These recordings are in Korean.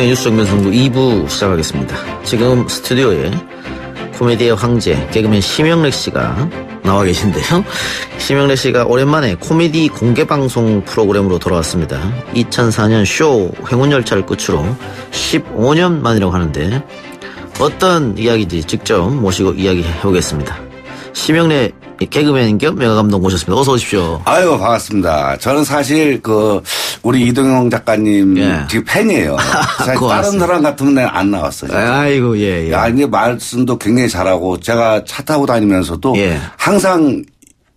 이동의 뉴스 정면선구 2부 시작하겠습니다. 지금 스튜디오에 코미디의 황제 개그맨 심영래 씨가 나와 계신데요. 심영래 씨가 오랜만에 코미디 공개 방송 프로그램으로 돌아왔습니다. 2004년 쇼 행운 열차를 끝으로 15년 만이라고 하는데 어떤 이야기인지 직접 모시고 이야기해 보겠습니다. 심영래 개그맨 겸 명화 감독 모셨습니다. 어서 오십시오. 아유 반갑습니다. 저는 사실 그 우리 이동영 작가님 예. 지금 팬이에요. 사실 고맙습니다. 다른 사람 같으면 안 나왔어요. 아이고 예 예. 야, 이제 말씀도 굉장히 잘하고 제가 차 타고 다니면서도 예. 항상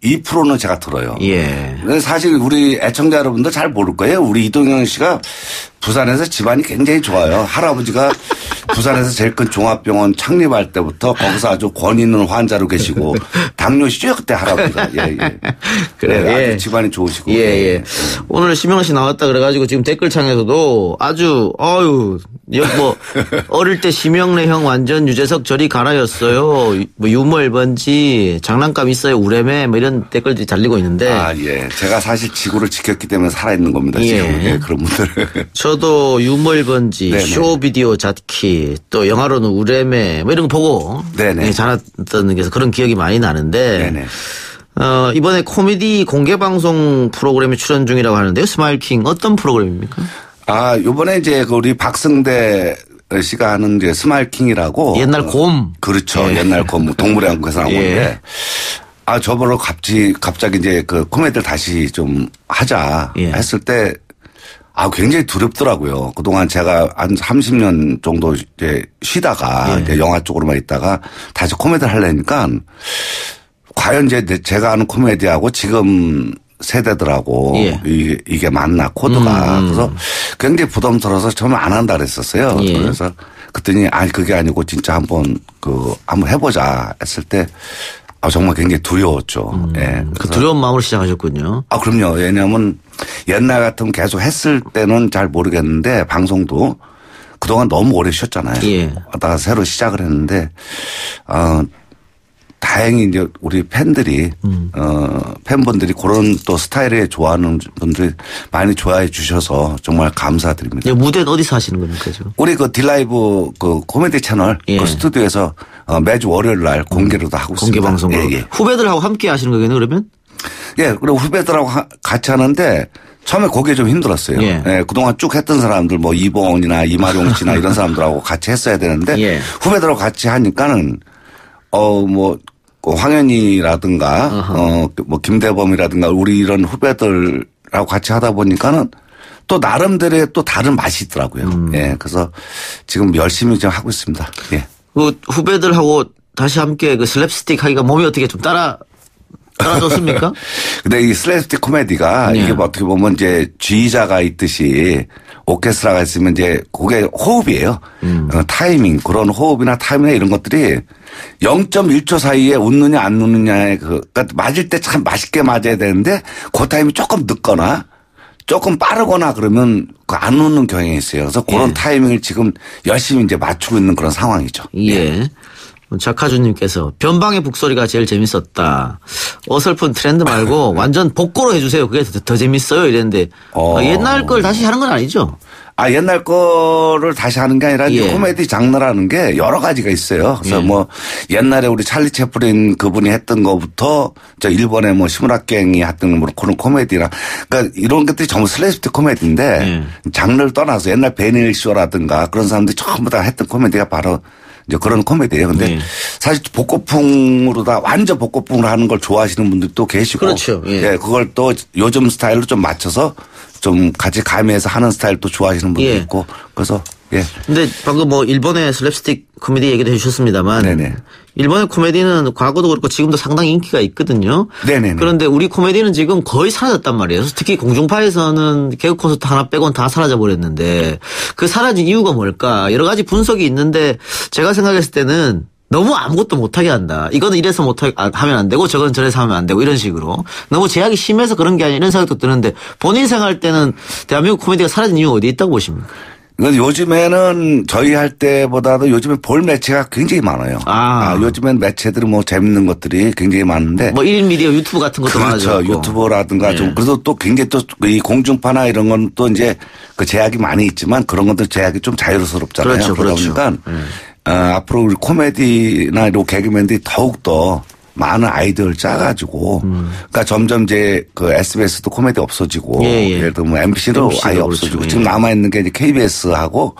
이 프로는 제가 들어요. 예. 사실 우리 애청자 여러분들 잘 모를 거예요. 우리 이동영 씨가 부산에서 집안이 굉장히 좋아요. 할아버지가 부산에서 제일 큰 종합병원 창립할 때부터 거기서 아주 권 있는 환자로 계시고 당뇨시죠 그때 할아버지가. 예, 예. 그래요. 네, 예. 아주 집안이 좋으시고. 예, 예. 오늘 심영래 씨 나왔다 그래가지고 지금 댓글창에서도 아주, 어유 뭐, 어릴 때 심영래 형 완전 유재석 저리 가라였어요. 뭐 유머 1번지, 장난감 있어요, 우레메, 뭐 이런 댓글들이 달리고 있는데. 아, 예. 제가 사실 지구를 지켰기 때문에 살아있는 겁니다. 예. 지금. 예, 그런 분들. 저도 유머 1번지, 네네. 쇼 비디오 자키, 또 영화로는 우레메, 뭐 이런 거 보고. 네네. 예, 자랐던 게 그런 기억이 많이 나는데. 네네. 어, 이번에 코미디 공개 방송 프로그램에 출연 중이라고 하는데요. 스마일킹 어떤 프로그램입니까? 아, 요번에 이제 그 우리 박승대 씨가 하는 이제 스마일킹이라고. 옛날 곰. 그렇죠. 예. 옛날 곰 동물의 왕국에서 나온 예. 건데. 아, 저번에 갑자기, 갑자기 이제 그 코미디를 다시 좀 하자 예. 했을 때 아, 굉장히 두렵더라고요. 그동안 제가 한 30년 정도 이제 쉬다가 예. 이제 영화 쪽으로만 있다가 다시 코미디를 하려니까 과연 이제 제가 하는 코미디하고 지금 세대들하고 예. 이게, 이게 맞나 코드가 그래서 굉장히 부담스러워서 처음에 안 한다 그랬었어요. 예. 그래서 그랬더니 아니 그게 아니고 진짜 한번 그 한번 해보자 했을 때 아, 정말 굉장히 두려웠죠. 예. 그 두려운 마음으로 시작하셨군요. 아, 그럼요. 왜냐하면 옛날 같으면 계속 했을 때는 잘 모르겠는데 방송도 그동안 너무 오래 쉬었잖아요. 예. 하다가 새로 시작을 했는데, 어, 다행히 이제 우리 팬들이, 음. 어, 팬분들이 그런 또 스타일에 좋아하는 분들이 많이 좋아해 주셔서 정말 감사드립니다. 이 무대는 어디서 하시는 겁니까, 지금? 우리 그 딜라이브 그 코미디 채널 예. 그 스튜디오에서 어, 매주 월요일 날 공개로도 하고 공개 있습니다. 방송으로. 예, 예. 후배들하고 함께 하시는 거겠네요, 그러면? 예, 그리고 후배들하고 하- 같이 하는데 처음에 그게 좀 힘들었어요. 예. 예. 그동안 쭉 했던 사람들 뭐 이봉원이나 이마룡 씨나 이런 사람들하고 같이 했어야 되는데 예. 후배들하고 같이 하니까는 어뭐 황현이라든가 어뭐 김대범이라든가 우리 이런 후배들하고 같이 하다 보니까는 또 나름대로의 또 다른 맛이 있더라고요. 음. 예. 그래서 지금 열심히 좀 하고 있습니다. 예. 그 후배들하고 다시 함께 그 슬랩스틱 하기가 몸이 어떻게 좀 따라, 따라줬습니까? 근데 이 슬래스틱 코미디가 네. 이게 뭐 어떻게 보면 이제 지휘자가 있듯이 오케스트라가 있으면 이제 그게 호흡이에요. 음. 어, 타이밍 그런 호흡이나 타이밍이나 이런 것들이 0.1초 사이에 웃느냐 안 웃느냐에 그 그러니까 맞을 때 참 맛있게 맞아야 되는데 그 타이밍이 조금 늦거나 조금 빠르거나 그러면 그안 웃는 경향이 있어요. 그래서 그런 예. 타이밍을 지금 열심히 이제 맞추고 있는 그런 상황이죠. 예. 작가주님께서 변방의 북소리가 제일 재밌었다. 어설픈 트렌드 말고 완전 복고로 해주세요. 그게 더, 더 재밌어요. 이랬는데 어. 아, 옛날 걸 다시 하는 건 아니죠? 아, 옛날 거를 다시 하는 게 아니라 예. 코미디 장르라는 게 여러 가지가 있어요. 그래서 예. 뭐 옛날에 우리 찰리 채플린 그분이 했던 거부터 저 일본의 뭐 시무라 켄이 했던 뭐 그런 코미디나 그러니까 이런 것들이 전부 슬랩스틱 코미디인데 장르를 떠나서 옛날 베니 힐 쇼라든가 그런 사람들이 전부 다 했던 코미디가 바로 이제 그런 코미디예요. 근데 예. 사실 복고풍으로 다 완전 복고풍으로 하는 걸 좋아하시는 분들도 또 계시고 그렇죠. 예. 그걸 또 요즘 스타일로 좀 맞춰서 좀 같이 가미해서 하는 스타일도 좋아하시는 분도 예. 있고 그래서 예. 근데 방금 뭐 일본의 슬랩스틱 코미디 얘기도 해주셨습니다만 네네. 일본의 코미디는 과거도 그렇고 지금도 상당히 인기가 있거든요. 네네네. 그런데 우리 코미디는 지금 거의 사라졌단 말이에요. 특히 공중파에서는 개그 콘서트 하나 빼곤 다 사라져 버렸는데 그 사라진 이유가 뭘까? 여러 가지 분석이 있는데 제가 생각했을 때는 너무 아무것도 못하게 한다. 이거는 이래서 못하게 아, 하면 안 되고 저건 저래서 하면 안 되고 이런 식으로 너무 제약이 심해서 그런 게 아니라 이런 생각도 드는데 본인 생각할 때는 대한민국 코미디가 사라진 이유가 어디 있다고 보십니까? 이건 요즘에는 저희 할 때보다도 요즘에 볼 매체가 굉장히 많아요. 아. 요즘엔 매체들이 뭐 재밌는 것들이 굉장히 많은데. 뭐 1인 미디어 유튜브 같은 것도 그렇죠. 많아졌고. 유튜버라든가 예. 좀 그래도 또 굉장히 또 이 공중파나 이런 건 또 이제 그 제약이 많이 있지만 그런 것들 제약이 좀 자유스럽잖아요. 그렇죠, 그러다 그렇죠. 보니까 어, 앞으로 우리 코미디나 이런 개그맨들이 더욱 더 많은 아이디어를 짜가지고 그러니까 점점 이제 그 SBS도 코미디 없어지고 음. 예, 예. 예 를 들면 MBC도 MBC 도 아예 그렇죠. 없어지고 예. 지금 남아 있는 게 이제 KBS하고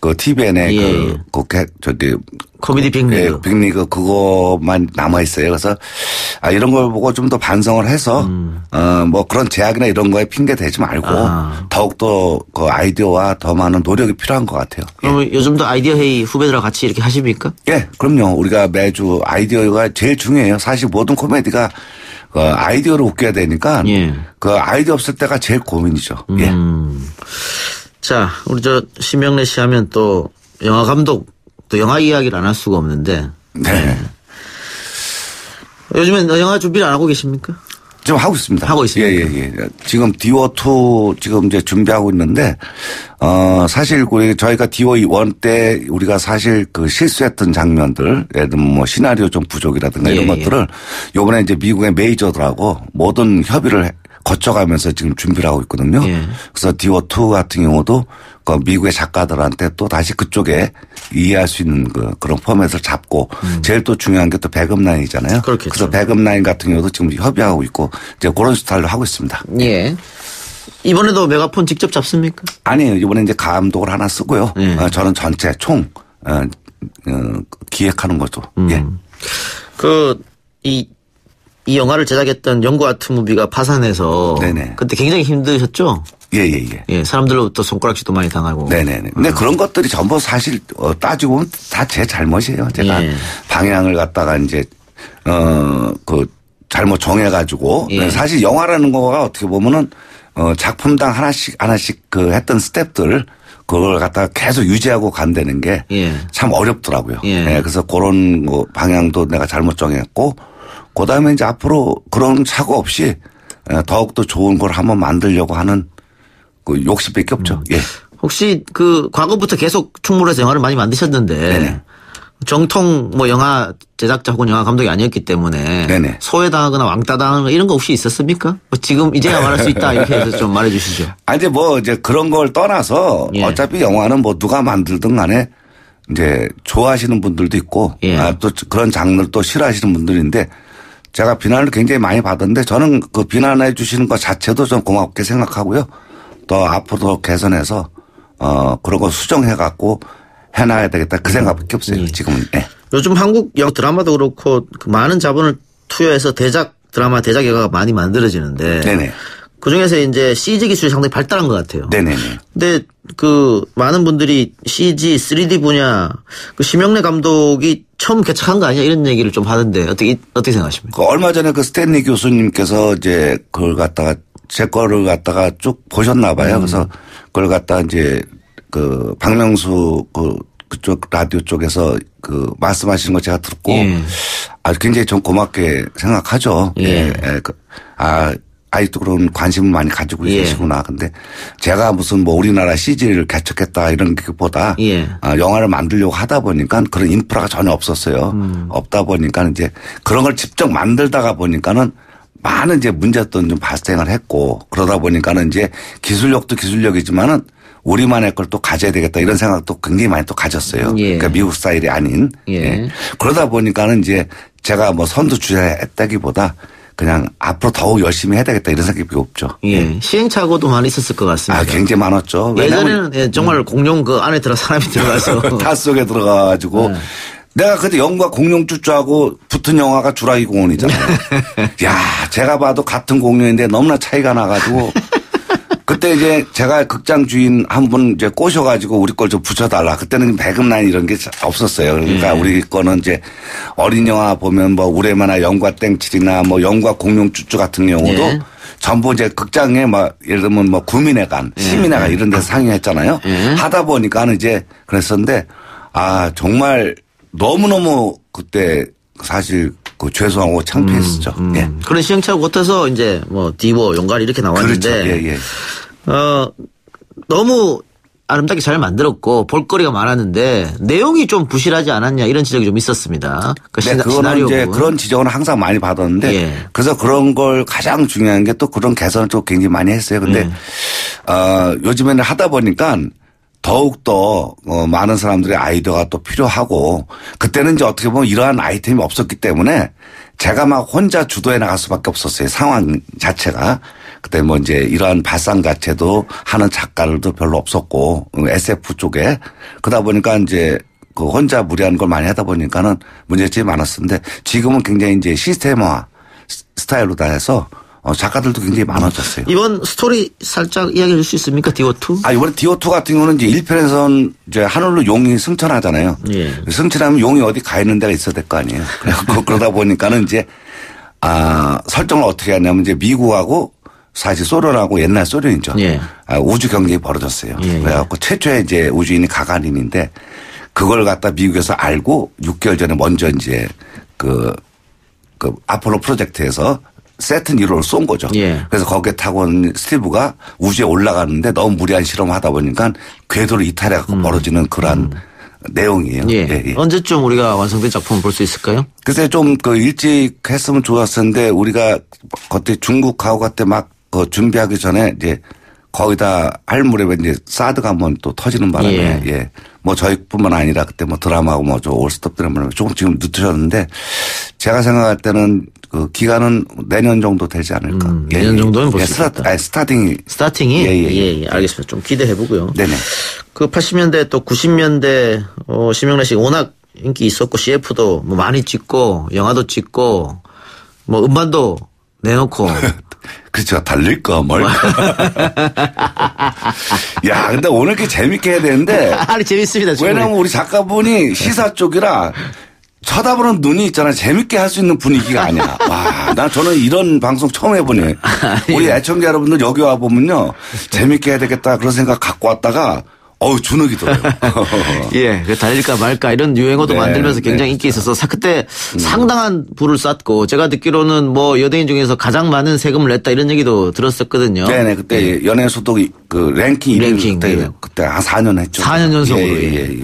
그 TVN의 예, 그, 예. 그 개- 저기 코미디 빅리그. 예, 빅리그 그거만 남아 있어요. 그래서 아 이런 걸 보고 좀 더 반성을 해서 어뭐 그런 제약이나 이런 거에 핑계 대지 말고 음. 아. 더욱 더그 아이디어와 더 많은 노력이 필요한 것 같아요. 그러면 요즘도 아이디어 회의 후배들하고 같이 이렇게 하십니까? 예, 그럼요. 우리가 매주 아이디어가 제일 중요해요. 사실 모든 코미디가 그 아이디어로 웃겨야 되니까 예. 그 아이디어 없을 때가 제일 고민이죠. 예. 음. 자, 우리 저 심형래 씨 하면 또 영화 감독 또 영화 이야기를 안 할 수가 없는데 네. 요즘엔 영화 준비를 안 하고 계십니까? 지금 하고 있습니다. 하고 있습니까? 예, 예, 예. 지금 디오2 지금 이제 준비하고 있는데, 어, 사실 우리 저희가 디오1 때 우리가 사실 그 실수했던 장면들, 예를 들면 뭐 시나리오 좀 부족이라든가 이런 예, 예. 것들을 요번에 이제 미국의 메이저들하고 모든 협의를 해- 거쳐가면서 지금 준비를 하고 있거든요. 예. 그래서 디오2 같은 경우도 그 미국의 작가들한테 또 다시 그쪽에 이해할 수 있는 그 그런 포맷을 잡고 제일 또 중요한 게 또 배급 라인이잖아요. 음. 그렇겠죠. 그래서 배급 라인 같은 경우도 지금 협의하고 있고 이제 그런 스타일로 하고 있습니다. 예. 이번에도 메가폰 직접 잡습니까? 아니에요. 이번에 이제 감독을 하나 쓰고요. 예. 어, 저는 전체 총 어, 어, 기획하는 거죠. 음. 예. 그, 이, 이 영화를 제작했던 영구 아트 무비가 파산해서 네네. 그때 굉장히 힘드셨죠? 예, 예, 예. 예, 사람들로부터 손가락질도 많이 당하고. 네네네. 근데 그런 것들이 전부 사실 어, 따지고 보면 다 제 잘못이에요. 제가 예. 방향을 갖다가 이제 어그 잘못 정해가지고 예. 사실 영화라는 거가 어떻게 보면은 어 작품당 하나씩 하나씩 그 했던 스텝들 그걸 갖다가 계속 유지하고 간다는 게참 예. 어렵더라고요. 예. 그래서 그런 뭐 방향도 내가 잘못 정했고 그 다음에 이제 앞으로 그런 사고 없이 어, 더욱더 좋은 걸 한번 만들려고 하는 그 욕심밖에 없죠. 음. 예. 혹시 그 과거부터 계속 충무로에서 영화를 많이 만드셨는데 네네. 정통 뭐 영화 제작자 혹은 영화 감독이 아니었기 때문에 네네. 소외당하거나 왕따당하거나 이런 거 혹시 있었습니까? 뭐 지금 이제야 말할 수 있다 이렇게 해서 좀 말해 주시죠. 아, 이제 뭐 이제 그런 걸 떠나서 예. 어차피 영화는 뭐 누가 만들든 간에 이제 좋아하시는 분들도 있고 예. 아, 또 그런 장르를 또 싫어하시는 분들인데 제가 비난을 굉장히 많이 받았는데 저는 그 비난해 주시는 것 자체도 좀 고맙게 생각하고요. 또 앞으로 더 개선해서 어 그런 거 수정해 갖고 해놔야 되겠다 그 생각밖에 없어요. 지금은. 예. 요즘 한국 영화 드라마도 그렇고 그 많은 자본을 투여해서 대작 드라마 대작 영화가 많이 만들어지는데 네네. 그 중에서 이제 CG 기술이 상당히 발달한 것 같아요. 네네네. 근데 그 많은 분들이 CG, 3D 분야 그 심영래 감독이 처음 개척한 거 아니야 이런 얘기를 좀 하던데 어떻게 어떻게 생각하십니까? 그 얼마 전에 그 스탠리 교수님께서 이제 그걸 갖다가 제 거를 갖다가 쭉 보셨나 봐요. 음. 그래서 그걸 갖다가 이제 그 박명수 그 그쪽 라디오 쪽에서 그 말씀하시는 거 제가 듣고 예. 아주 굉장히 좀 고맙게 생각하죠. 예. 예. 예. 그, 아, 아직도 그런 관심을 많이 가지고 예. 계시구나. 근데 제가 무슨 뭐 우리나라 CG를 개척했다 이런 것보다 예. 아, 영화를 만들려고 하다 보니까 그런 인프라가 전혀 없었어요. 음. 없다 보니까 이제 그런 걸 직접 만들다가 보니까는 많은 이제 문제점 좀 발생을 했고 그러다 보니까는 이제 기술력도 기술력이지만은 우리만의 걸 또 가져야 되겠다 이런 생각도 굉장히 많이 또 가졌어요. 예. 그러니까 미국 스타일이 아닌. 예. 그러다 보니까는 이제 제가 뭐 선두 주자했다기보다 그냥 앞으로 더욱 열심히 해야 되겠다 이런 생각이 없죠. 예. 시행착오도 많이 있었을 것 같습니다. 아, 굉장히 많았죠. 음. 예전에는 예, 정말 공룡 그 안에 들어 사람이 들어가서 타 속에 들어가 가지고 네. 내가 그때 영과 공룡 쭈쭈하고 붙은 영화가 주라기 공원이잖아요. 야, 제가 봐도 같은 공룡인데 너무나 차이가 나가지고 그때 이제 제가 극장 주인 한 분 이제 꼬셔가지고 우리 걸 좀 붙여달라. 그때는 배급라인 이런 게 없었어요. 그러니까 네. 우리 거는 이제 어린 영화 보면 뭐 우레마나 영과 땡칠이나 뭐 영과 공룡 쭈쭈 같은 경우도 예. 전부 이제 극장에 막 예를 들면 뭐 구민회관, 예. 시민회관 이런 데서 상영했잖아요. 하다 보니까는 이제 그랬었는데 아 정말 너무너무 그때 사실 그 죄송하고 창피했었죠. 음, 예. 그런 시행착오 같아서 이제 뭐 디보, 용갈 이렇게 그렇죠. 나왔는데 예, 예. 어 너무 아름답게 잘 만들었고 볼거리가 많았는데 내용이 좀 부실하지 않았냐 이런 지적이 좀 있었습니다. 그 네, 그거는 이제. 그런 지적은 항상 많이 받았는데 예. 그래서 그런 걸 가장 중요한 게 또 그런 개선을 또 굉장히 많이 했어요. 근데 예. 어, 요즘에는 하다 보니까 더욱 더 어, 많은 사람들의 아이디어가 또 필요하고 그때는 이제 어떻게 보면 이러한 아이템이 없었기 때문에 제가 막 혼자 주도해 나갈 수밖에 없었어요. 상황 자체가. 그때 뭐 이제 이러한 발상 자체도 하는 작가들도 별로 없었고 어, SF 쪽에 그러다 보니까 이제 그 혼자 무리한 걸 많이 하다 보니까는 문제점이 많았었는데 지금은 굉장히 이제 시스템화 스- 스타일로 다 해서 어, 작가들도 굉장히 많아졌어요. 이번 스토리 살짝 이야기해 줄 수 있습니까? 디워2? 아, 이번에 디워2 같은 경우는 이제 1편에선 이제 하늘로 용이 승천하잖아요. 예. 승천하면 용이 어디 가 있는 데가 있어야 될 거 아니에요. 그래갖고 그러다 보니까는 이제 아, 설정을 어떻게 하냐면 이제 미국하고 사실 소련하고 옛날 소련이죠. 예. 아, 우주 경쟁이 벌어졌어요. 예, 예. 그래갖고 최초의 이제 우주인이 가가린인데 그걸 갖다 미국에서 알고 6개월 전에 먼저 이제 그, 그 아폴로 프로젝트에서 세튼 1호를 쏜 거죠. 예. 그래서 거기에 타고 온 스티브가 우주에 올라가는데 너무 무리한 실험을 하다 보니까 궤도를 이탈해갖고 벌어지는 그러한 내용이에요. 음. 예. 예, 예. 언제쯤 우리가 완성된 작품을 볼 수 있을까요? 글쎄 좀그 일찍 했으면 좋았었는데 우리가 그때 중국하고 그때 막 그 준비하기 전에 이제 거기다 할 무렵에 이제 사드가 한번 또 터지는 바람에 예. 예. 뭐 저희뿐만 아니라 그때 뭐 드라마하고 뭐 저 올스톱 드라마 조금 지금 늦으셨는데 제가 생각할 때는 그 기간은 내년 정도 되지 않을까. 음, 내년 정도는 볼수 스타, 있겠다. 아니, 스타팅이 스타팅이? 예, 예, 예, 예. 알겠습니다. 좀 기대해 보고요. 네네. 그 80년대 또 90년대 어, 심영래 씨 워낙 인기 있었고 CF도 뭐 많이 찍고 영화도 찍고 뭐 음반도 내놓고 그렇죠. 달릴까 말까. 야, 근데 오늘 이렇게 재밌게 해야 되는데 아니 재밌습니다. 충분히. 왜냐면 우리 작가분이 시사 쪽이라 쳐다보는 눈이 있잖아요. 재밌게 할 수 있는 분위기가 아니야. 와, 나 저는 이런 방송 처음 해보네. 우리 애청자 여러분들 여기 와 보면요. 재밌게 해야 되겠다 그런 생각 갖고 왔다가 어우, 주눅이 들어요. 예, 그 달릴까 말까 이런 유행어도 네, 만들면서 굉장히 네, 인기 있어서 사- 그때 상당한 부를 쌌고 제가 듣기로는 뭐 여대인 중에서 가장 많은 세금을 냈다 이런 얘기도 들었었거든요. 네네, 그때 연예 소득 그 랭킹 1위 랭킹, 그때, 예. 그때 한 4년 했죠. 4년 연속으로, 예, 예, 예.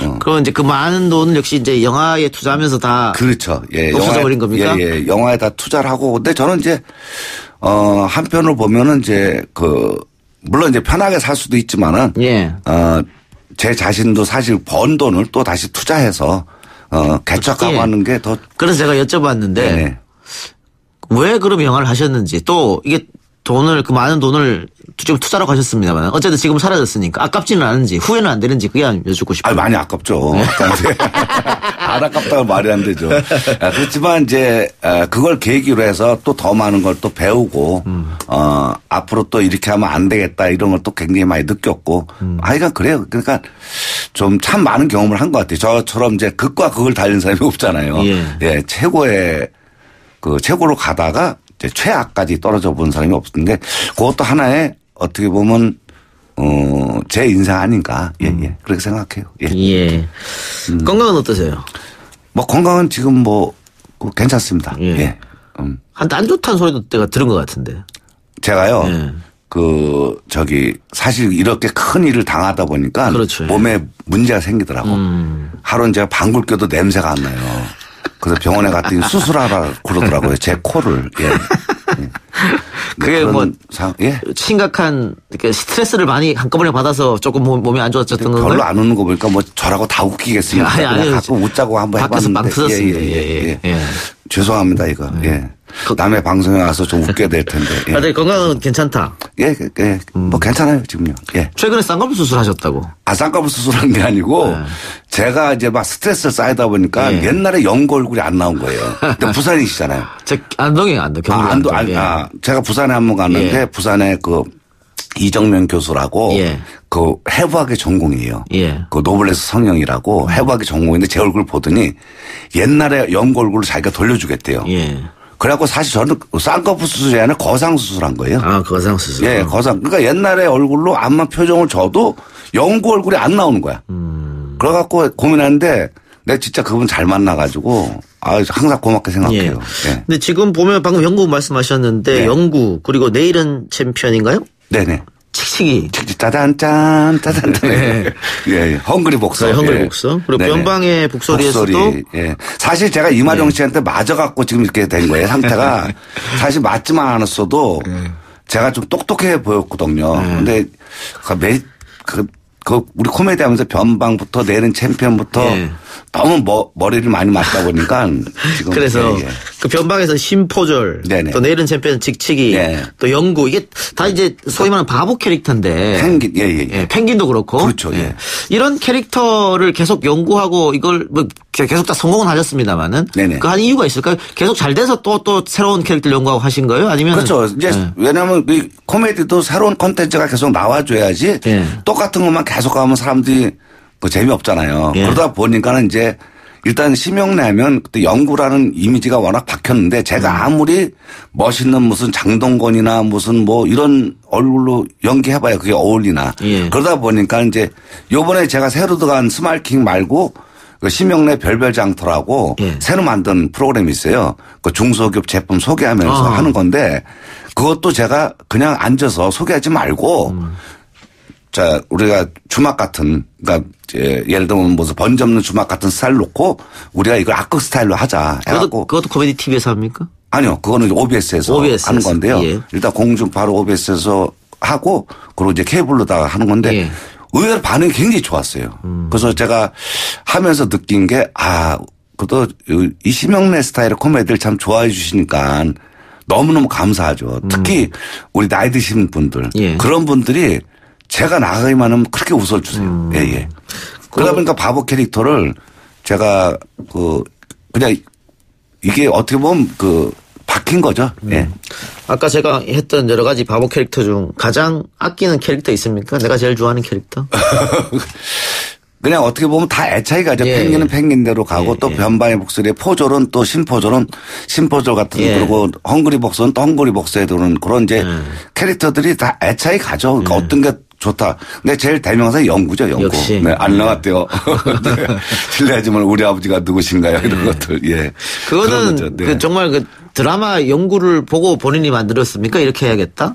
예. 어. 그럼 이제 그 많은 돈을 역시 이제 영화에 투자하면서 다 그렇죠. 예. 없어져 버린 겁니까? 예, 예. 영화에 다 투자를 하고. 근데 저는 이제, 어, 한편으로 보면은 이제 그, 물론 이제 편하게 살 수도 있지만은, 예. 어, 제 자신도 사실 번 돈을 또 다시 투자해서, 어, 개척하고 예. 하는 게 더, 그래서 제가 여쭤봤는데 네네. 왜 그럼 영화를 하셨는지 또 이게 돈을 그 많은 돈을 지금 투자로 가셨습니다만 어쨌든 지금 사라졌으니까 아깝지는 않은지 후회는 안 되는지 그게 좀 여쭙고 아 싶어요. 많이 아깝죠. 네. 안 아깝다고 말이 안 되죠. 아, 그렇지만 이제 아, 그걸 계기로 해서 또 더 많은 걸 또 배우고 음. 어 앞으로 또 이렇게 하면 안 되겠다 이런 걸 또 굉장히 많이 느꼈고 음. 하여간 그래요. 그러니까 좀 참 많은 경험을 한 것 같아요. 저처럼 이제 극과 극을 달린 사람이 없잖아요. 예. 최고의 그 최고로 가다가 최악까지 떨어져 본 사람이 없는데 그것도 하나의 어떻게 보면 어, 제 인생 아닌가. 예, 예. 그렇게 생각해요. 예. 예. 음. 건강은 어떠세요? 뭐 건강은 지금 뭐그 괜찮습니다. 예. 예. 음. 한때 안 좋다는 소리도 내가 들은 것 같은데. 제가요. 예. 그 저기 사실 이렇게 큰 일을 당하다 보니까 그렇죠. 예. 몸에 문제가 생기더라고. 음. 하루는 제가 방귀 껴도 냄새가 안 나요. 그래서 병원에 갔더니 수술하라 그러더라고요. 제 코를. 예. 예. 그게 뭐 상, 예. 심각한 스트레스를 많이 한꺼번에 받아서 조금 몸- 몸이 안 좋아졌던 건가요? 별로 안 웃는 거 보니까 뭐 저라고 다 웃기겠습니까? 아니, 아니, 가끔 웃자고 한번 밖에서 해봤는데. 빵 터졌습니다. 예, 예, 예, 예, 예. 예. 죄송합니다 이거. 예. 남의 방송에 와서 좀 웃게 될 텐데. 예. 아, 네, 건강은 괜찮다. 예, 예, 예. 뭐 괜찮아요 지금요. 예. 최근에 쌍꺼풀 수술하셨다고. 아 쌍꺼풀 수술한 게 아니고 제가 이제 막 스트레스 쌓이다 보니까 예. 옛날에 연고 얼굴이 안 나온 거예요. 근데 부산이시잖아요. 제 안동에 안동 경기 아, 안도, 안동. 아, 아, 제가 부산에 한 번 갔는데 예. 부산에 그 이정면 교수라고 예. 그 해부학의 전공이에요. 예. 그 노블레스 성형이라고 해부학의 전공인데 제 얼굴 보더니 옛날에 연고 얼굴을 자기가 돌려주겠대요. 예. 그래갖고 사실 저는 쌍꺼풀 수술이 아니라 거상 수술한 거예요. 아 거상 수술. 예, 거상. 그러니까 옛날에 얼굴로 암만 표정을 줘도 연구 얼굴이 안 나오는 거야. 음. 그래갖고 고민하는데 내가 진짜 그분 잘 만나가지고 아 항상 고맙게 예. 생각해요. 예. 근데 지금 보면 방금 영구 말씀하셨는데 네. 영구 그리고 내일은 챔피언인가요? 네네. 직치기. 직직 짜잔짠 짜잔짠. 네. 예, 예. 헝그리 복서. 네, 헝그리 예. 복서. 그리고 네네. 변방의 복소리에서도 복소리. 예. 사실 제가 이마룡 네. 씨한테 맞아 갖고 지금 이렇게 된 거예요. 상태가 사실 맞지만 않았어도 네. 제가 좀 똑똑해 보였거든요. 근데 그 매, 그, 그 우리 코미디 하면서 변방부터 내는 챔피언부터 예. 너무 머, 머리를 많이 맞다 보니까 지금 그래서 예, 예. 그 변방에서 심포절, 네네. 또 내일은 챔피언 직치기, 네. 또 영구 이게 다 이제 소위 말하는 바보 캐릭터인데. 펭귄, 예, 예, 예. 예, 펭귄도 그렇고. 그렇죠, 예. 이런 캐릭터를 계속 연구하고 이걸 뭐 계속 다 성공은 하셨습니다만은. 그 한 이유가 있을까요? 계속 잘 돼서 또 또 새로운 캐릭터를 연구하고 하신 거예요? 아니면 그렇죠. 이제 네. 왜냐하면 이 코미디도 새로운 콘텐츠가 계속 나와줘야지 예. 똑같은 것만 계속 하면 사람들이 그 재미없잖아요. 예. 그러다 보니까는 이제 일단 심형래면 그때 영구라는 이미지가 워낙 박혔는데 제가 음. 아무리 멋있는 무슨 장동건이나 무슨 뭐 이런 얼굴로 연기해봐야 그게 어울리나. 예. 그러다 보니까 이제 요번에 제가 새로 들어간 스마일킹 말고 그 심형래 별별 장터라고 예. 새로 만든 프로그램이 있어요. 그 중소기업 제품 소개하면서 아. 하는 건데 그것도 제가 그냥 앉아서 소개하지 말고 음. 자 우리가 주막 같은 그러니까 예를 들면 무슨 번지 없는 주막 같은 스타일 놓고 우리가 이걸 악극 스타일로 하자 그것도, 그것도 코미디 TV에서 합니까? 아니요 그거는 OBS에서 OBS 에서. 하는 건데요. 예. 일단 공중파로 OBS에서 하고 그리고 이제 케이블로다가 하는 건데 예. 음. 의외로 반응이 굉장히 좋았어요. 그래서 제가 하면서 느낀 게 아, 그래도 이시명래 스타일의 코미디를 참 좋아해 주시니까 너무너무 감사하죠. 특히 우리 나이 드신 분들 음. 예. 그런 분들이 제가 나가기만 하면 그렇게 웃어주세요. 예, 예. 그러다 보니까 바보 캐릭터를 제가 그 그냥 이게 어떻게 보면 그 박힌 거죠. 예. 아까 제가 했던 여러 가지 바보 캐릭터 중 가장 아끼는 캐릭터 있습니까? 내가 제일 좋아하는 캐릭터? 그냥 어떻게 보면 다 애착이 가죠. 예, 펭귄은 예. 펭귄대로 가고 예, 또 예. 변방의 목소리에 포졸은 또 신포졸은 신포졸 같은 예. 그리고 헝그리 복서는 또 헝그리 복서에 들어오는 그런 이제 예. 캐릭터들이 다 애착이 가죠. 그러니까 어떤 게 좋다. 근데 제일 대명사 영구죠, 영구. 역시. 네, 안 나왔대요. 네. 실례하지만 우리 아버지가 누구신가요? 이런 것들. 예. 그거는 거죠. 네. 그 정말 그 드라마 연구를 보고 본인이 만들었습니까? 이렇게 해야겠다?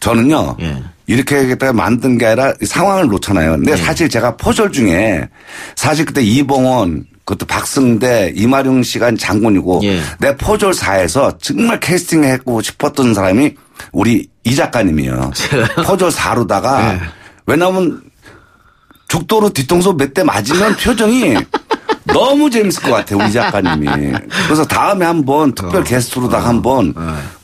저는요. 예. 이렇게 하겠다가 만든 게 아니라 이 상황을 놓잖아요. 근데 사실 제가 포졸 중에 사실 그때 이봉원 그것도 박승대 이마룡 씨가 장군이고 예. 내 포졸 4에서 정말 캐스팅했고 싶었던 사람이 우리 이 작가님이에요. 포졸 4로다가 예. 왜냐하면 죽도로 뒤통수 몇 대 맞으면 표정이 너무 재밌을 것 같아요, 우리 작가님이. 그래서 다음에 한번 특별 게스트로다가 한번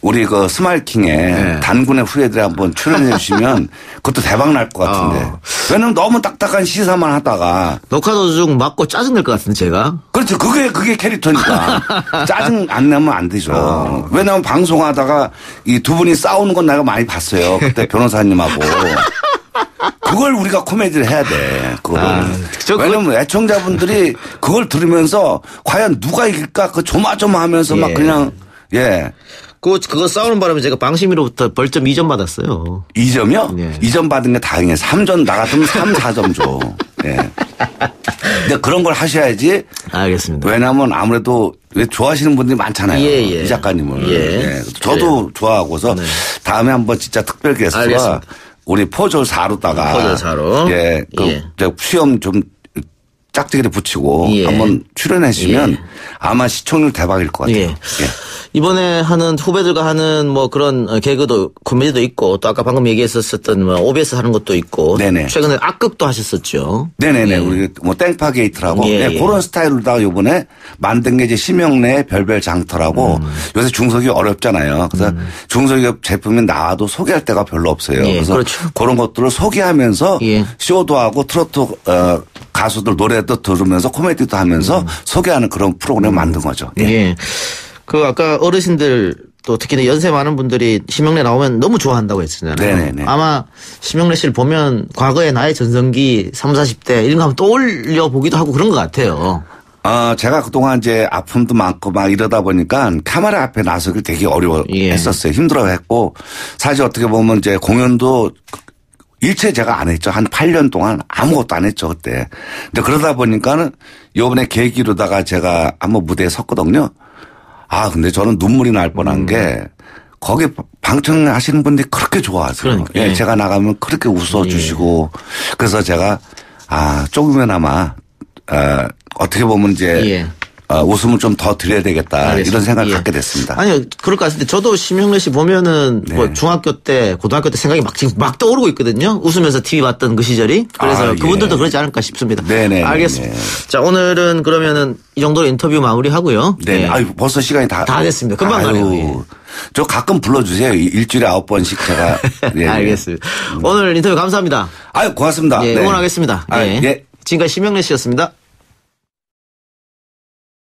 우리 그 스마일킹에 단군의 후예들에 한번 출연해 주시면 그것도 대박 날 것 같은데. 어. 왜냐면 너무 딱딱한 시사만 하다가 녹화 도중 맞고 짜증낼 것 같은데 제가? 그렇죠. 그게, 그게 캐릭터니까. 짜증 안 내면 안 되죠. 어. 왜냐면 방송하다가 이 두 분이 싸우는 건 내가 많이 봤어요. 그때 변호사님하고. 그걸 우리가 코미디를 해야 돼. 그거를. 아, 왜냐면 애청자분들이 그걸 들으면서 과연 누가 이길까 그 조마조마하면서 막 예. 그냥 예. 그, 그거 싸우는 바람에 제가 방심위로부터 벌점 2점 받았어요. 2점이요? 예. 2점 받은 게 다행이에요. 3점 나갔으면 3, 4점 줘. 예. 근데 그런 걸 하셔야지 알겠습니다. 왜냐하면 아무래도 왜 좋아하시는 분들이 많잖아요. 예, 예. 이 작가님을. 예. 저도 좋아하고서 네. 다음에 한번 진짜 특별 게스트가 알겠습니다. 우리 포졸 4로다가 포졸 4로. 예. 그 예. 저 수염 좀 짝지기를 붙이고 예. 한번 출연해 주시면 예. 아마 시청률 대박일 것 같아요. 예. 이번에 하는 후배들과 하는 뭐 그런 어, 개그도 코미디도 있고 또 아까 방금 얘기했었던 뭐 OBS 하는 것도 있고 네네. 최근에 악극도 하셨었죠. 네네네. 예. 우리 뭐 뺑파 게이트라고 예, 네, 예. 그런 스타일로다가 요번에 만든 게 이제 심형래 별별 장터라고 음. 요새 중소기업 어렵잖아요. 그래서 중소기업 제품이 나와도 소개할 데가 별로 없어요. 예, 그래서 그렇죠. 런 것들을 소개하면서 예. 쇼도 하고 트로트 어, 가수들 노래도 들으면서 코미디도 하면서 소개하는 그런 프로그램 을 만든 거죠. 음. 예. 그 아까 어르신들 또 특히나 연세 많은 분들이 심영래 나오면 너무 좋아한다고 했잖아요. 네네네. 아마 심영래 씨를 보면 과거의 나의 전성기 30, 40대 이런 거 한번 떠올려 보기도 하고 그런 것 같아요. 어, 제가 그동안 이제 아픔도 많고 막 이러다 보니까 카메라 앞에 나서기 되게 예. 어려워했었어요. 힘들어했고 사실 어떻게 보면 이제 공연도 일체 제가 안 했죠. 한 8년 동안 아무것도 안 했죠, 그때. 근데 그러다 보니까는 요번에 계기로다가 제가 한번 무대에 섰거든요. 아, 근데 저는 눈물이 날 뻔한 게 거기 방청하시는 분들이 그렇게 좋아하세요. 그러니까, 예, 예. 제가 나가면 그렇게 웃어주시고 그래서 제가 아 조금이나마 아, 어떻게 보면 이제 예. 아, 웃음을 좀 더 드려야 되겠다 알겠습니다. 이런 생각을 예. 갖게 됐습니다. 아니요, 그럴 것 같은데 저도 심영래 씨 보면은 뭐 네. 중학교 때, 고등학교 때 생각이 막 지금 막 떠오르고 있거든요. 웃으면서 TV 봤던 그 시절이. 그래서 아, 예. 그분들도 그러지 않을까 싶습니다. 네네, 알겠습니다. 네네. 자, 오늘은 그러면은 이 정도로 인터뷰 마무리하고요. 네. 예. 아유, 벌써 시간이 다. 다 됐습니다. 금방 가네요. 예. 저 가끔 불러주세요. 이- 일주일에 아홉 번씩 제가. 예, 예. 알겠습니다. 오늘 인터뷰 감사합니다. 아유, 고맙습니다. 예, 네. 응원하겠습니다. 아, 예. 예. 지금까지 심영래 씨였습니다.